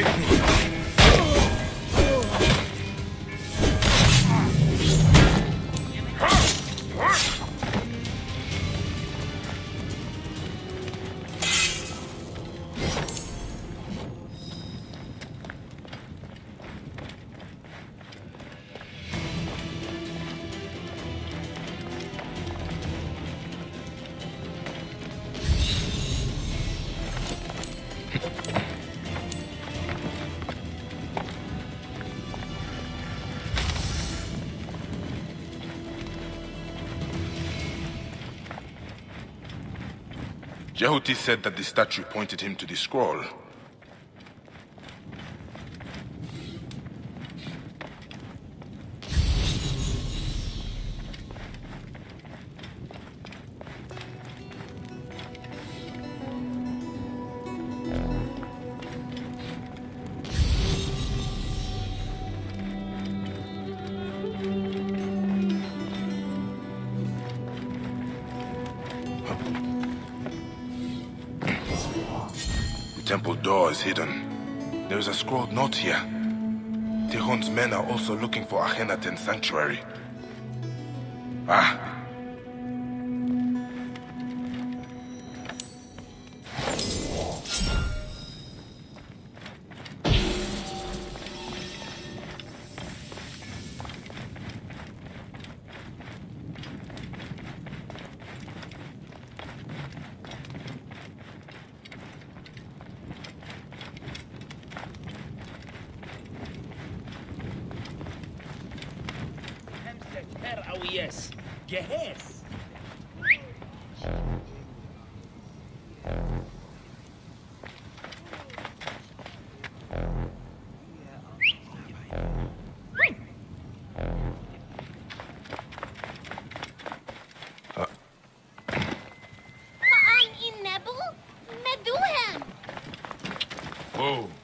Hit me. Jehuti said that the statue pointed him to the scroll. Is hidden. There is a scrolled note here. Tihon's men are also looking for Akhenaten's sanctuary. Whoa.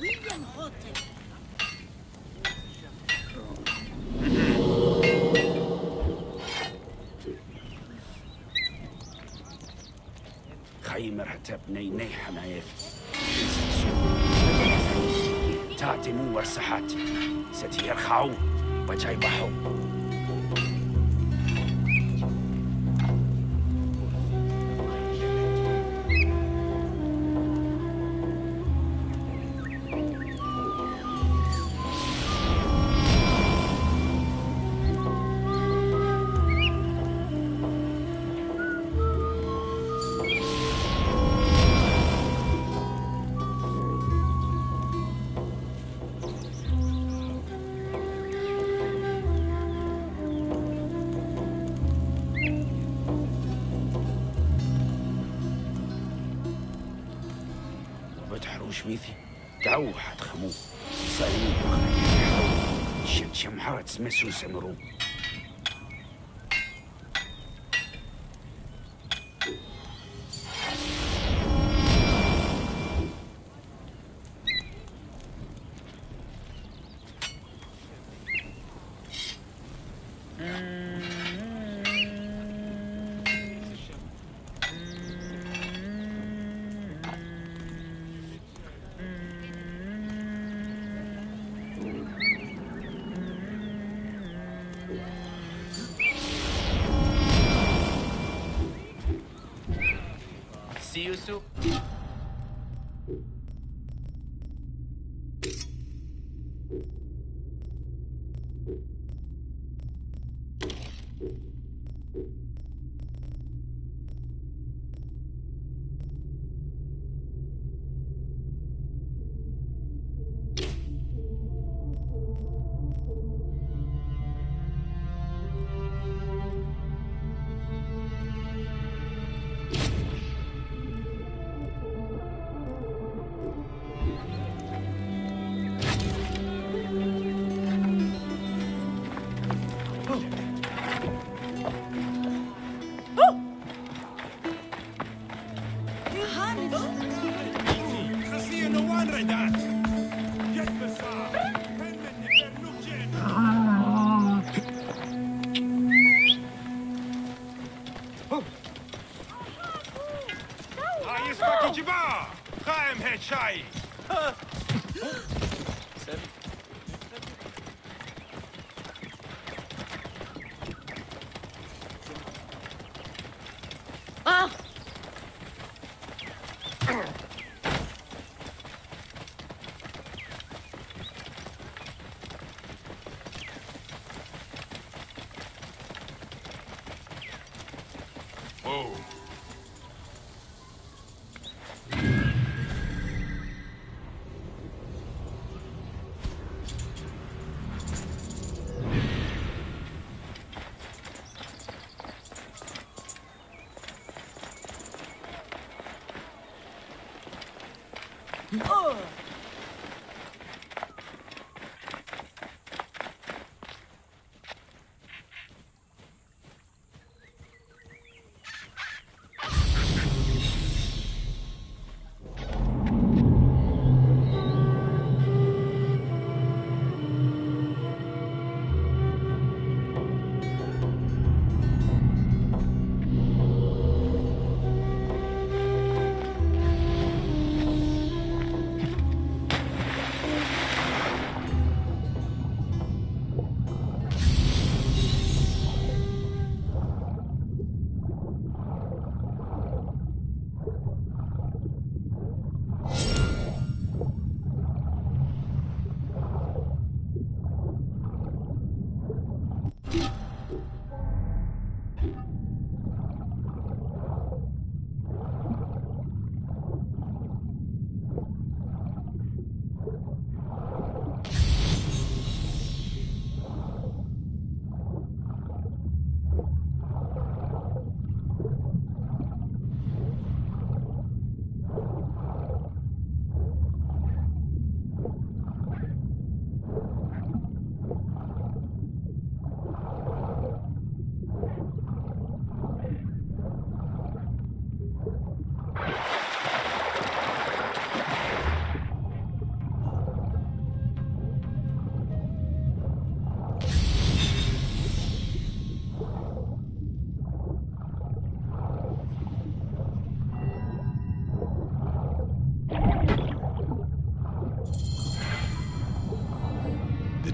ويليام خاطر خيمر هتبني نيحة نايف تعتمو ورسحاتي ستيرخعو وجايبحو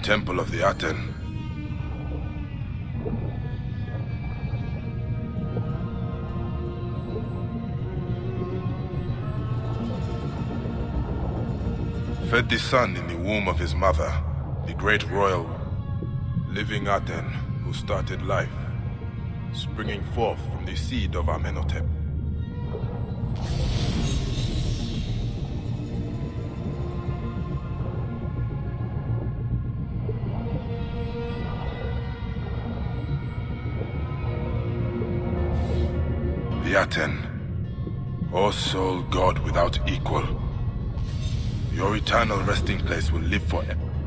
Temple of the Aten. Fed the sun in the womb of his mother, the great royal living Aten who started life, springing forth from the seed of Amenhotep. Eternal resting place will live forever.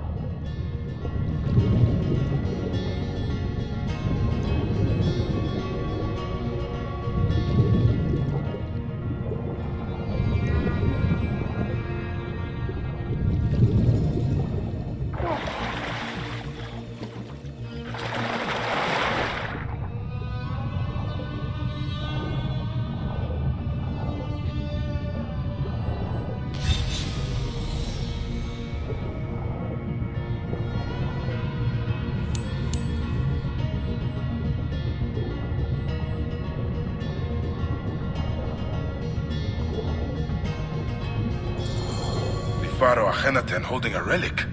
Akhenaten holding a relic.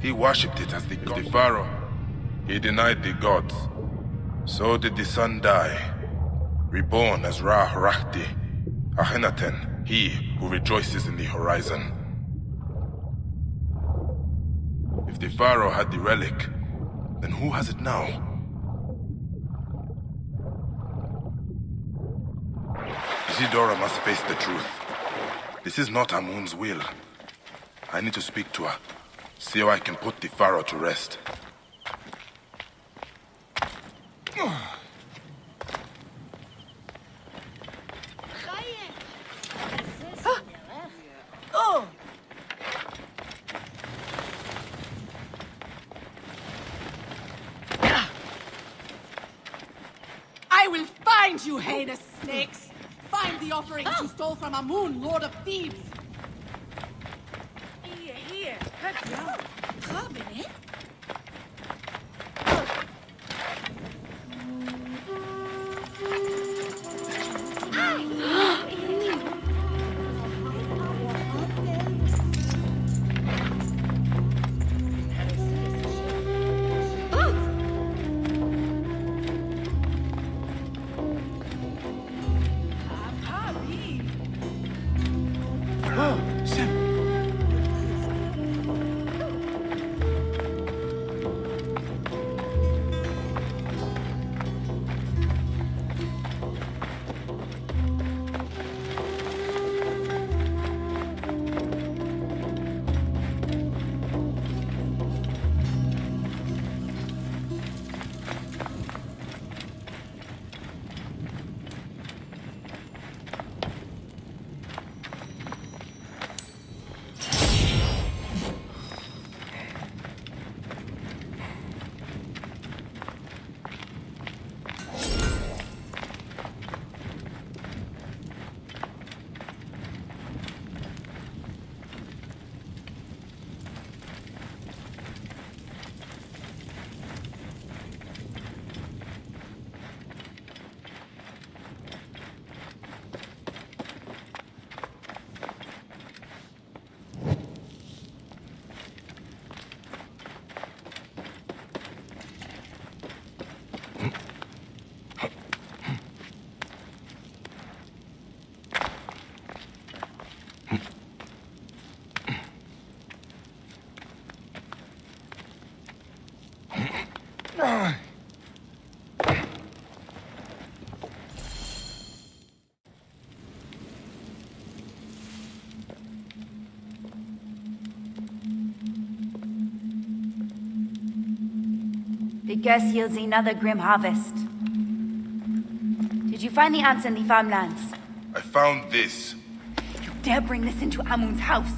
He worshipped it as the god. The pharaoh, he denied the gods. So did the sun die, reborn as Ra Rahti, Akhenaten, he who rejoices in the horizon. If the pharaoh had the relic, then who has it now? Isidora must face the truth. This is not Amun's will. I need to speak to her. See how I can put the Pharaoh to rest. I will find you, heinous snakes! Find the offerings you stole from Amun, Lord of Thebes! Curse yields another grim harvest. Did you find the answer in the farmlands? I found this. You dare bring this into Amun's house?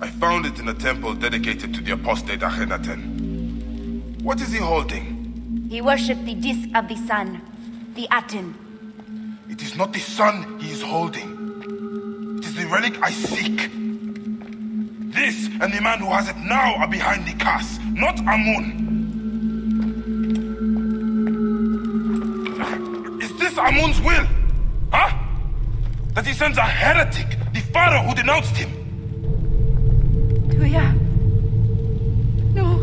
I found it in a temple dedicated to the apostate Akhenaten. What is he holding? He worshipped the disk of the sun, the Aten. It is not the sun he is holding. It is the relic I seek. This and the man who has it now are behind the curse, not Amun. Will? Huh? That he sends a heretic, the pharaoh who denounced him? Oh, Tuya. No.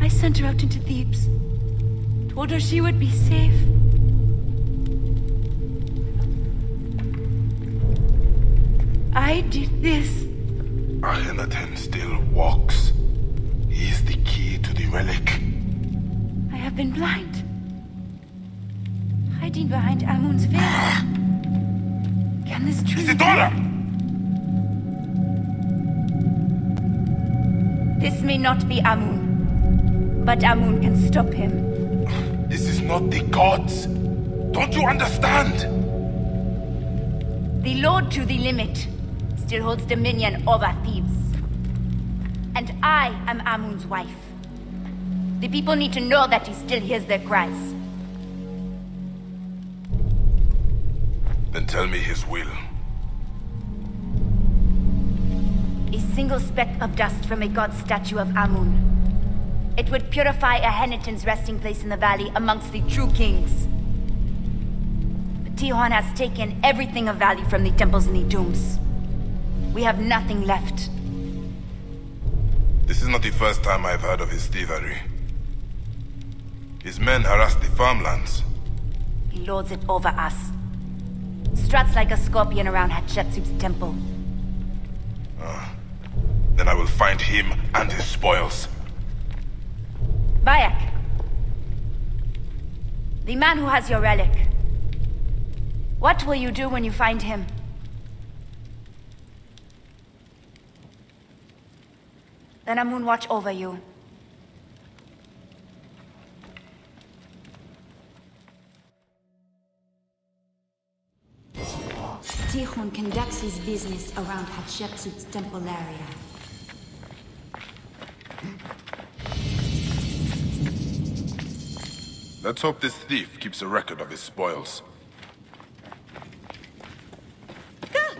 I sent her out into Thebes. Told her she would be safe. I did this. Akhenaten still walks. He is the key to the relic. I have been blind. Hiding behind Amun's veil. Can this Isidora! This may not be Amun, but Amun can stop him. This is not the gods. Don't you understand? The Lord to the limit still holds dominion over Thebes. And I am Amun's wife. The people need to know that he still hears their cries. Then tell me his will. A single speck of dust from a god statue of Amun. It would purify Akhenaten's resting place in the valley amongst the true kings. But Tihon has taken everything of value from the temples and the tombs. We have nothing left. This is not the first time I've heard of his thievery. His men harass the farmlands. He lords it over us. Struts like a scorpion around Hatshepsut's temple. Ah, then I will find him and his spoils. Bayek. The man who has your relic. What will you do when you find him? Then Amun watch over you. Tihun conducts his business around Hatshepsut's temple area. Let's hope this thief keeps a record of his spoils. Ah!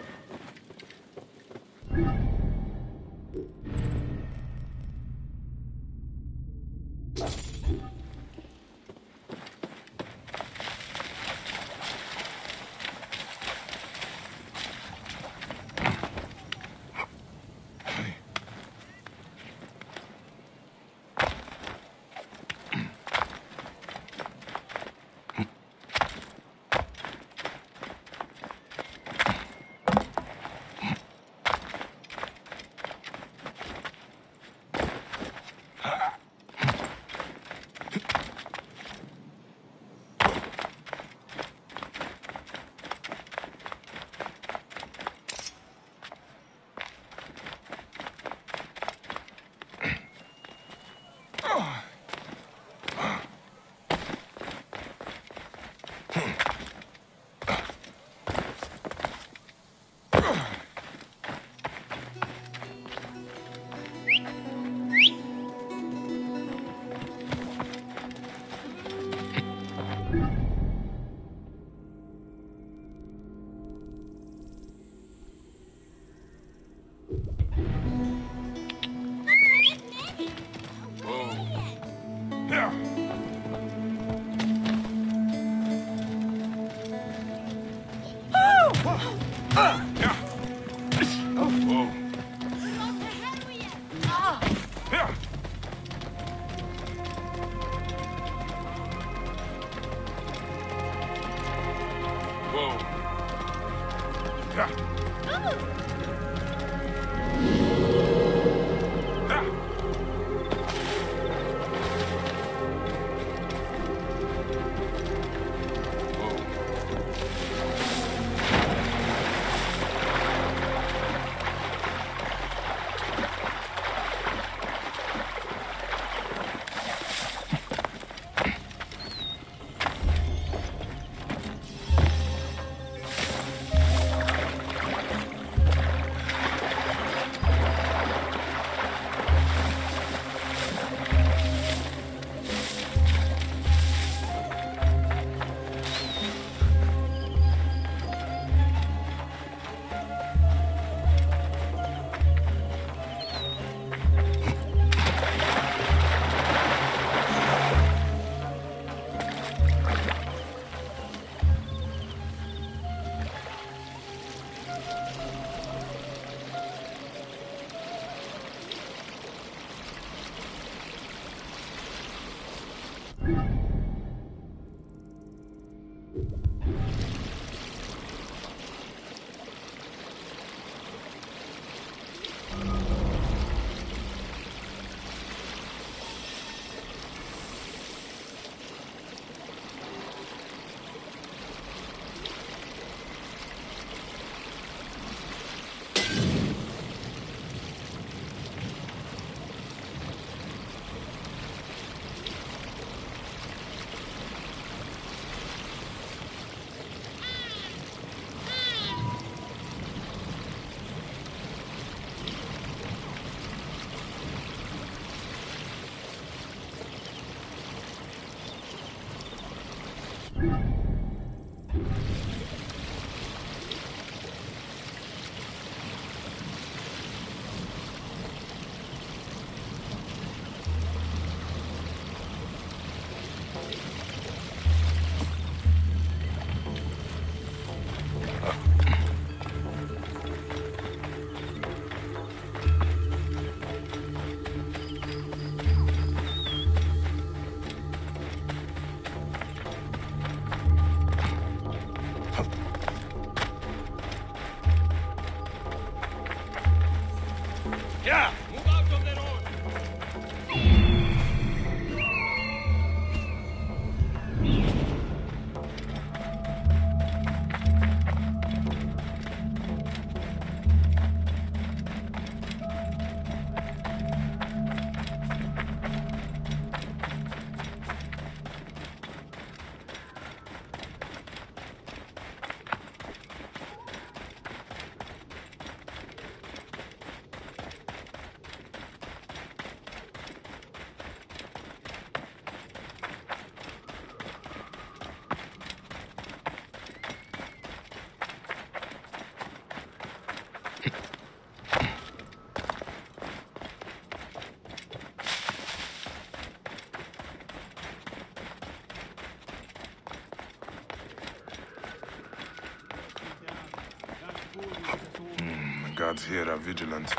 Here are vigilant.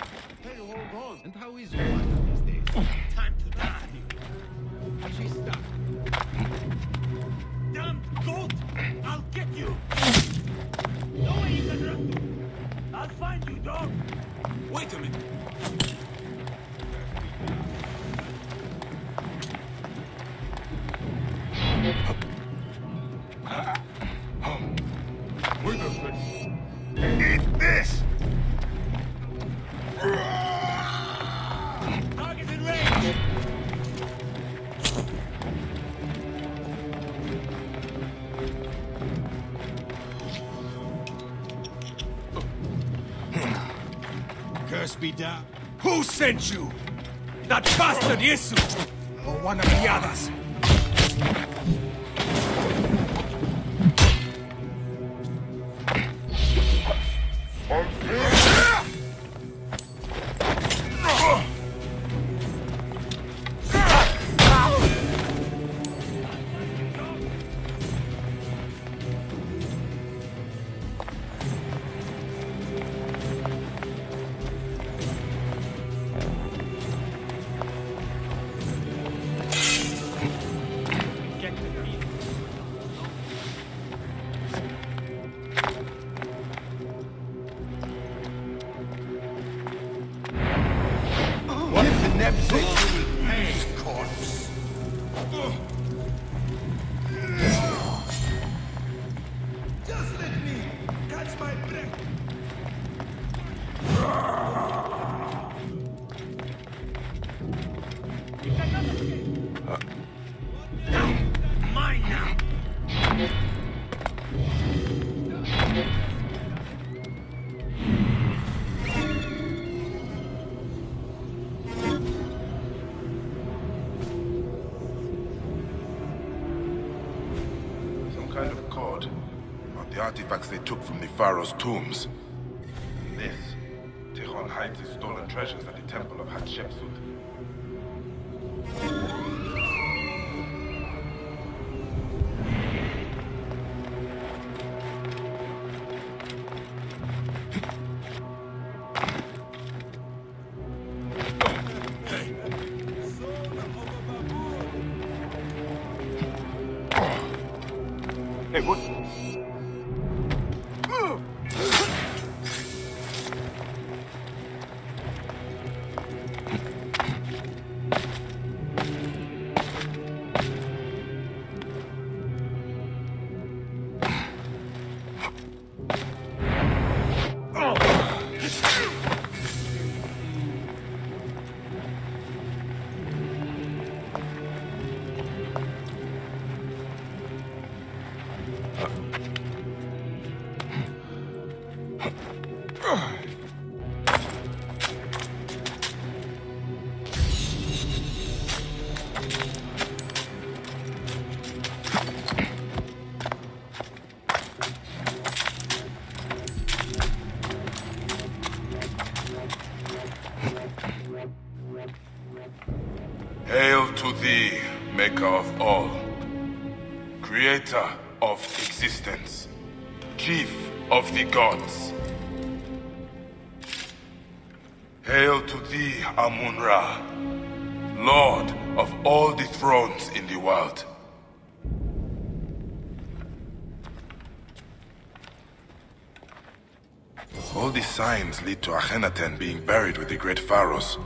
And how is your these days? Be down. Who sent you? That bastard Yesu! Or one of the others? Artifacts they took from the pharaoh's tombs. This, Tehon hides his stolen treasures maker of all, creator of existence, chief of the gods. Hail to thee, Amun-Ra, lord of all the thrones in the world. All these signs lead to Akhenaten being buried with the great pharaohs.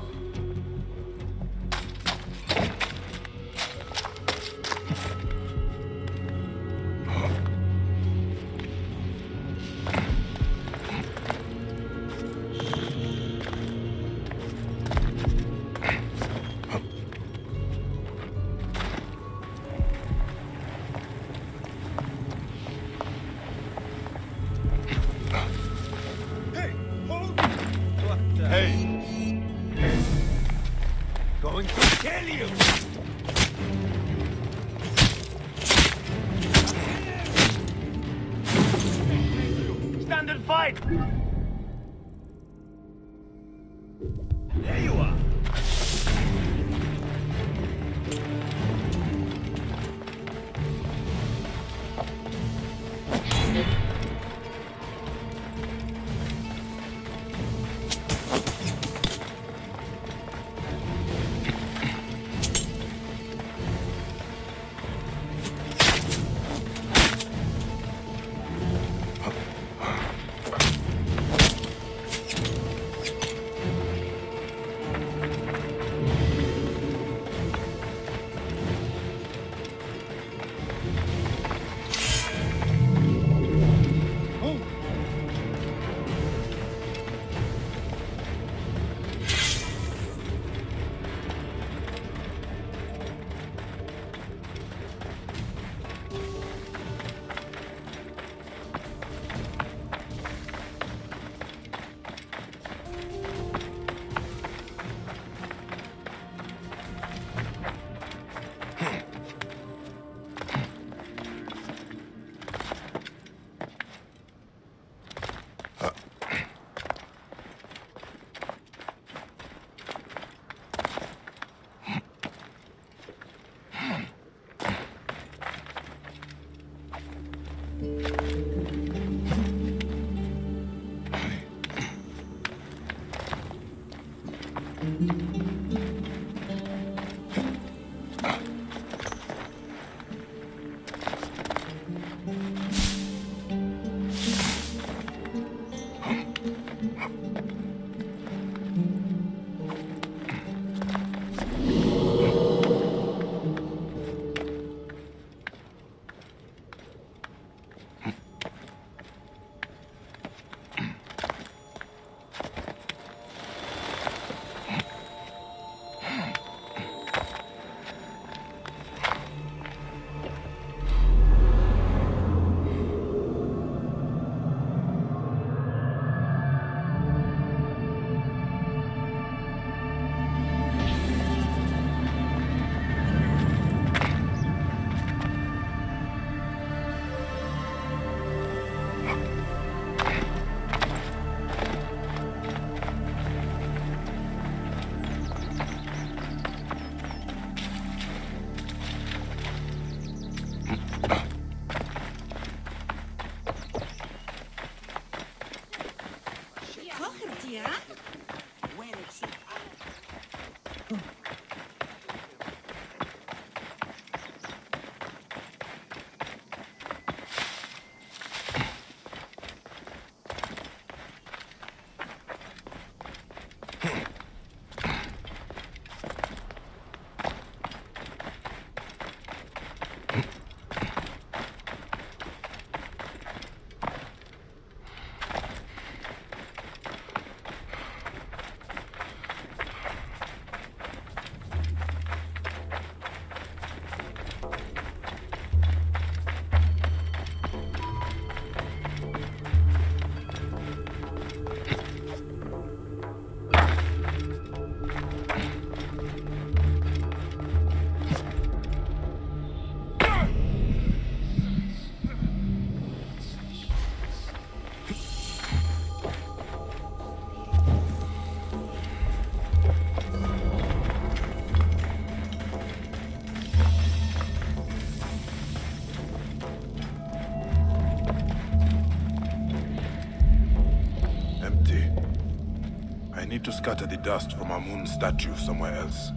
To scatter the dust from our moon statue somewhere else.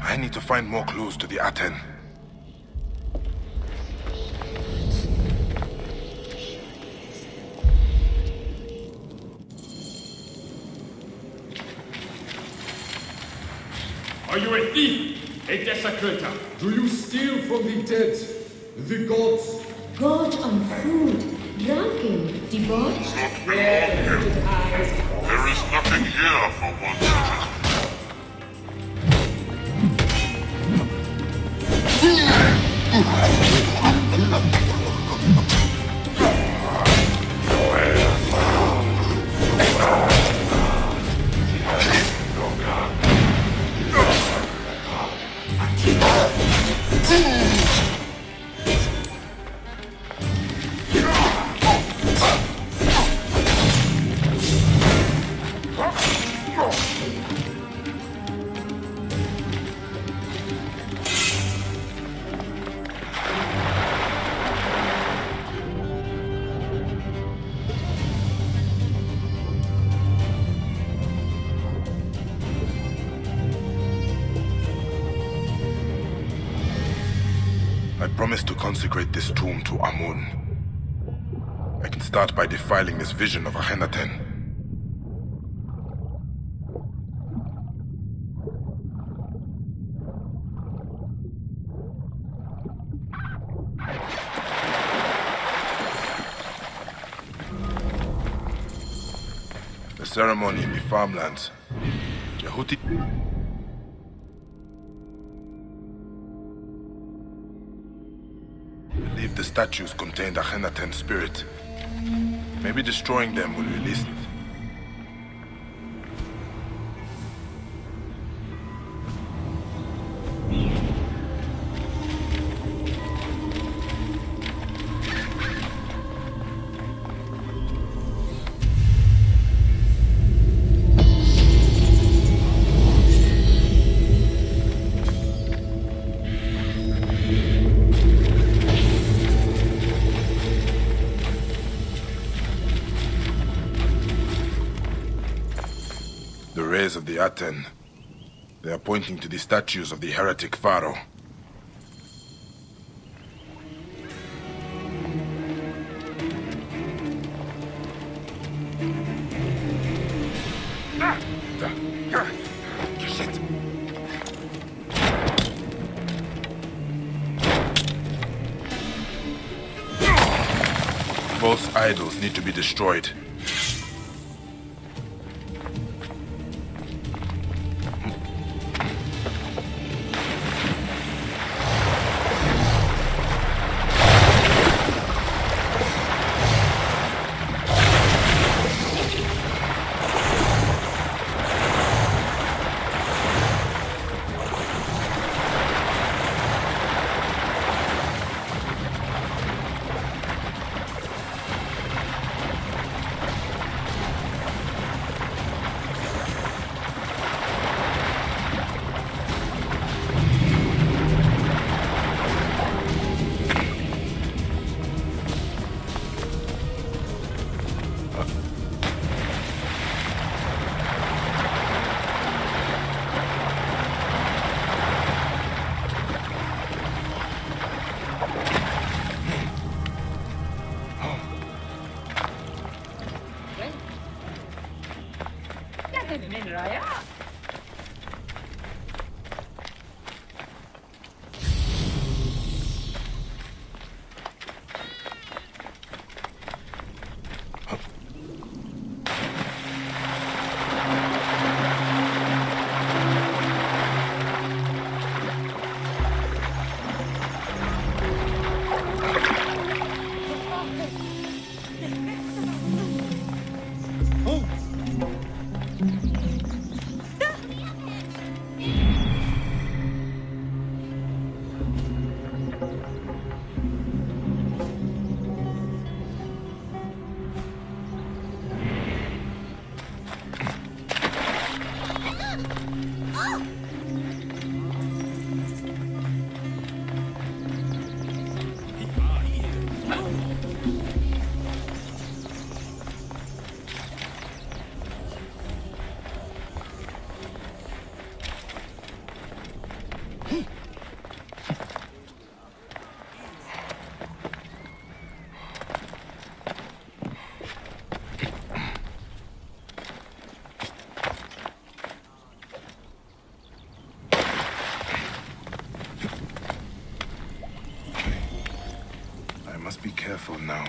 I need to find more clues to the Aten. Are you a thief? A desecrator? Do you steal from the dead? The? God promised to consecrate this tomb to Amun. I can start by defiling this vision of Akhenaten. The ceremony in the farmlands. Jehuti... statues contained Akhenaten's spirit. Maybe destroying them will release it. Pointing to the statues of the heretic pharaoh. False idols need to be destroyed. must be careful now.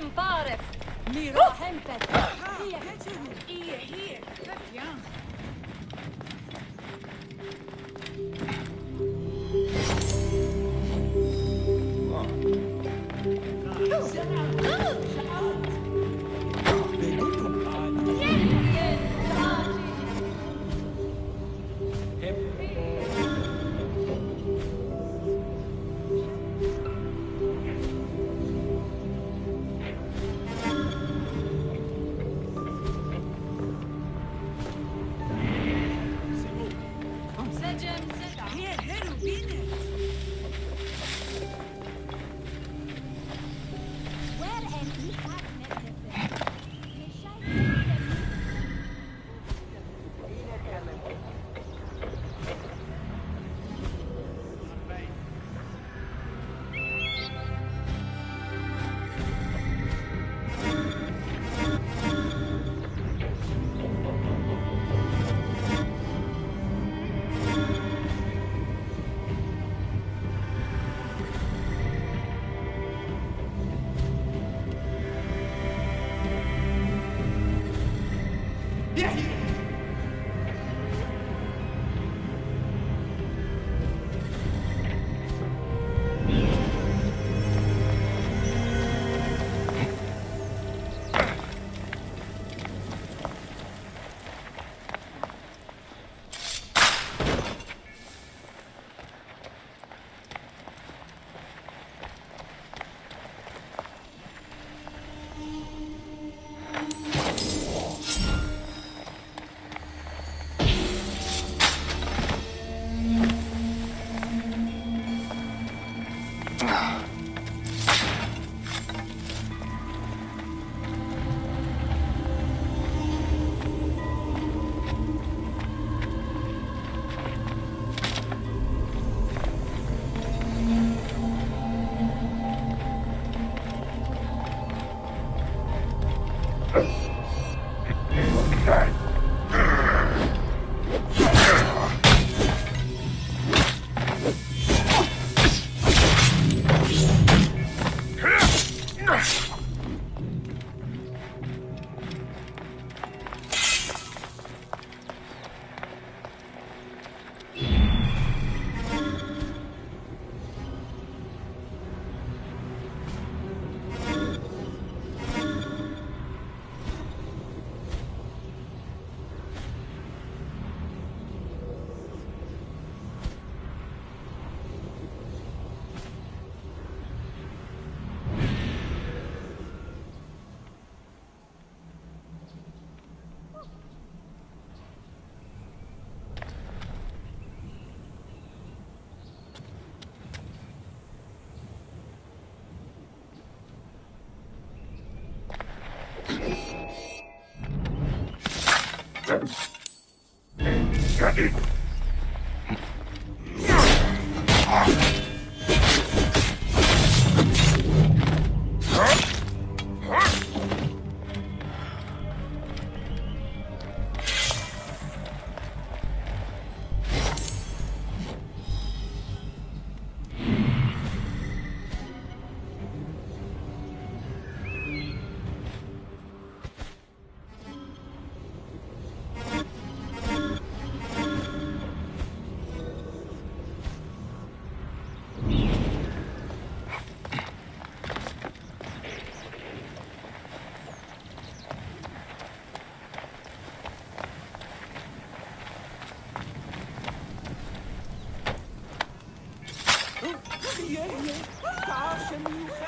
Mbarev, Miro Hempel, Ria Kachuru, 爷爷，好神音。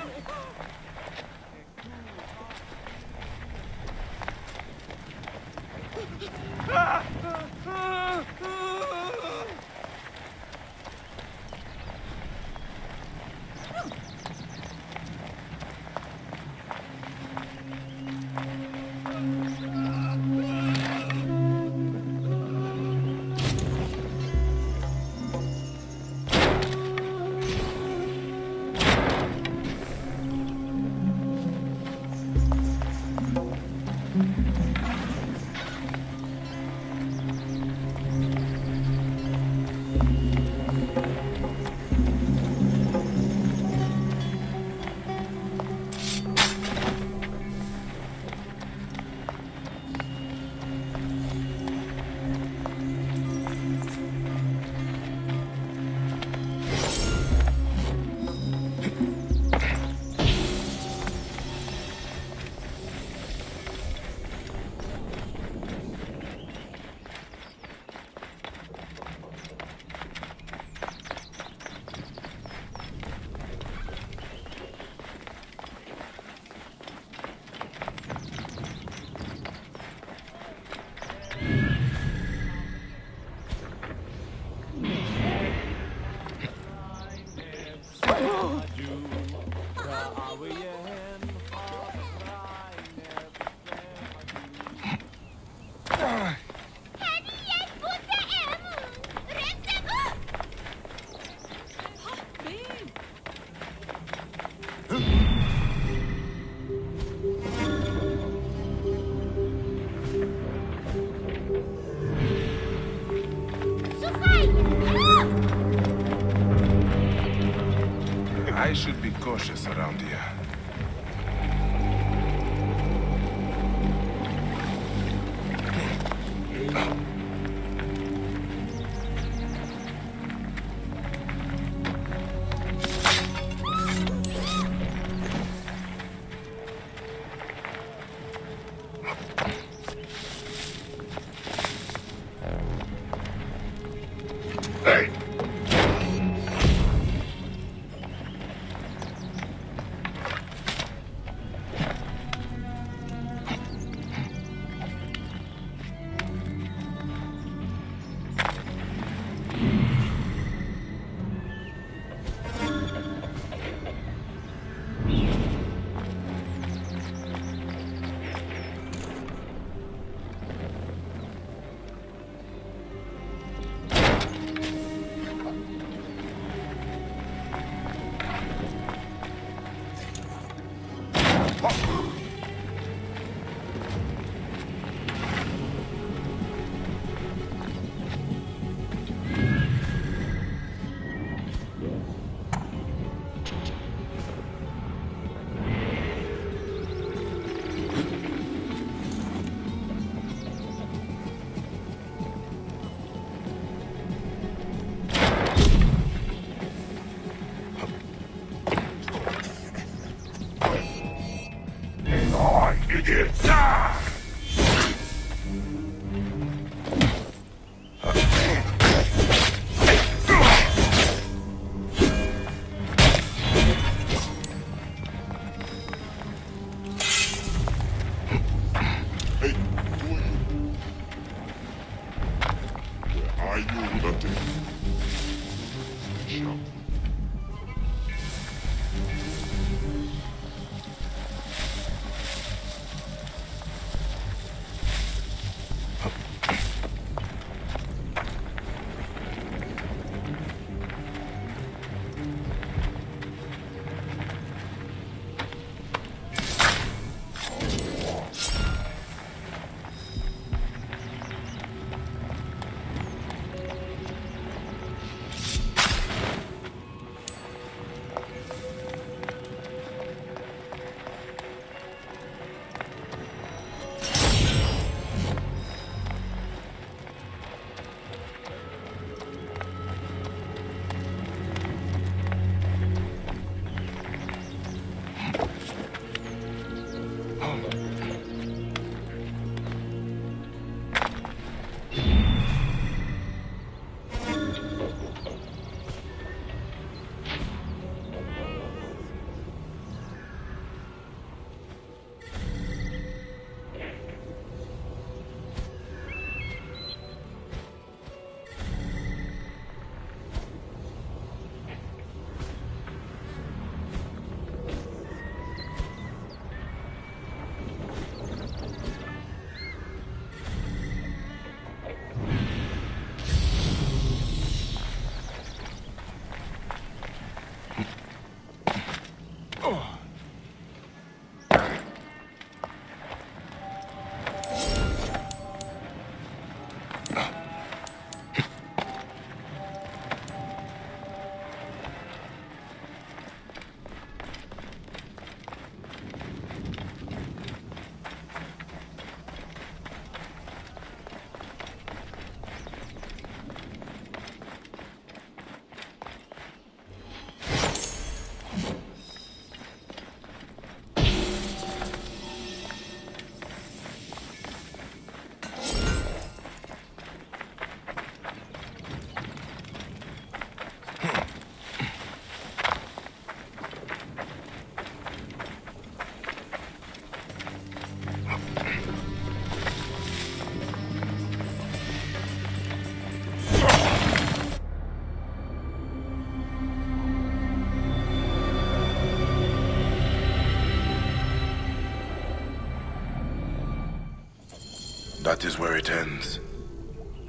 That is where it ends.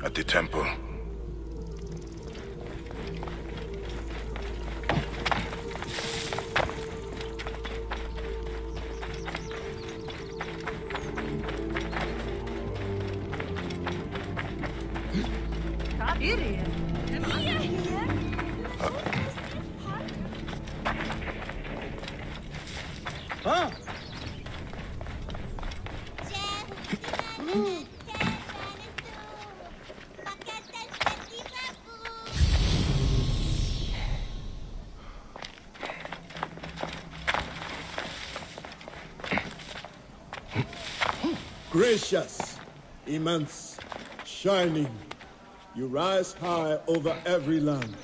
At the temple. Immense, shining, you rise high over every land.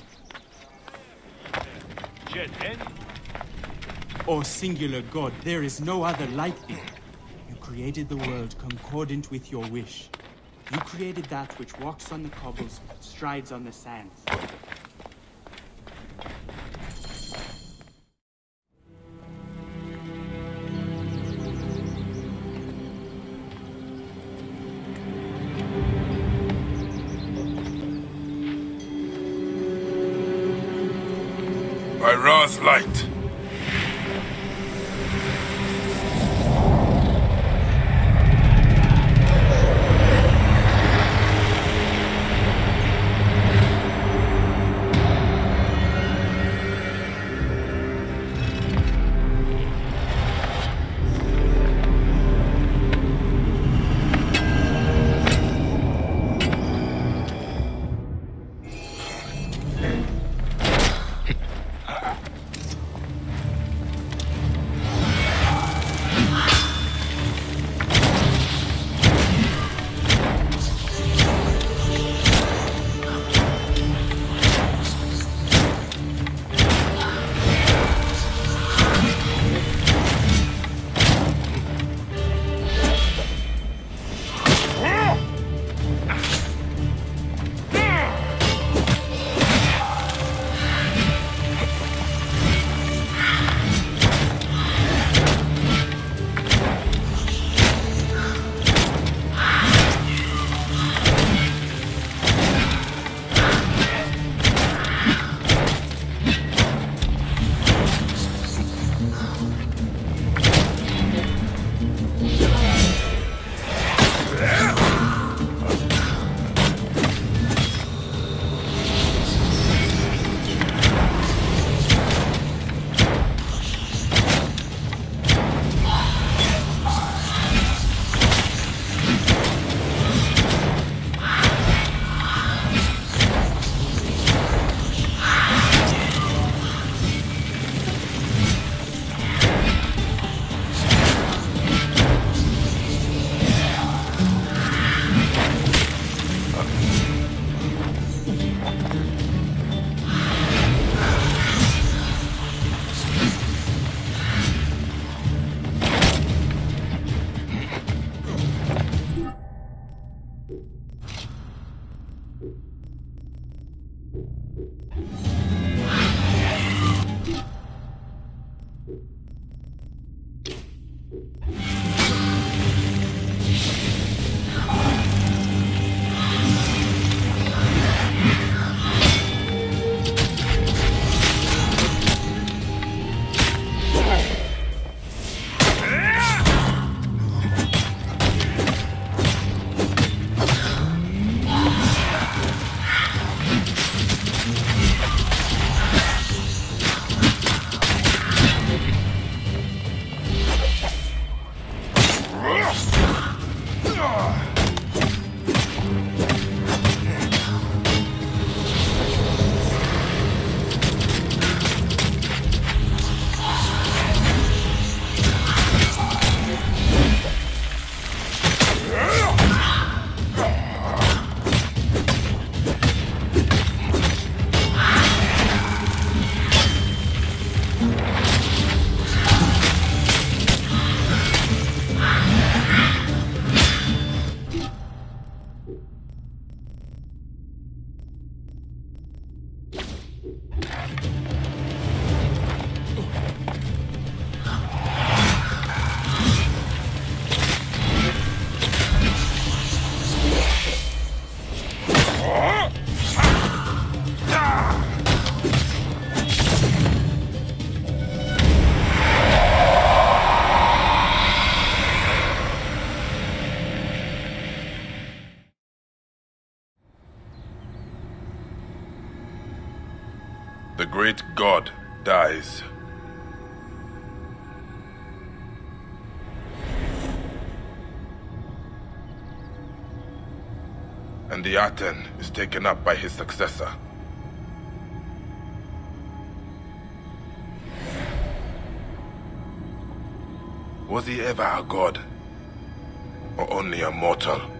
O singular God, there is no other like thee. You created the world concordant with your wish. You created that which walks on the cobbles, strides on the sands. God dies. And the Aten is taken up by his successor. Was he ever a god? or only a mortal?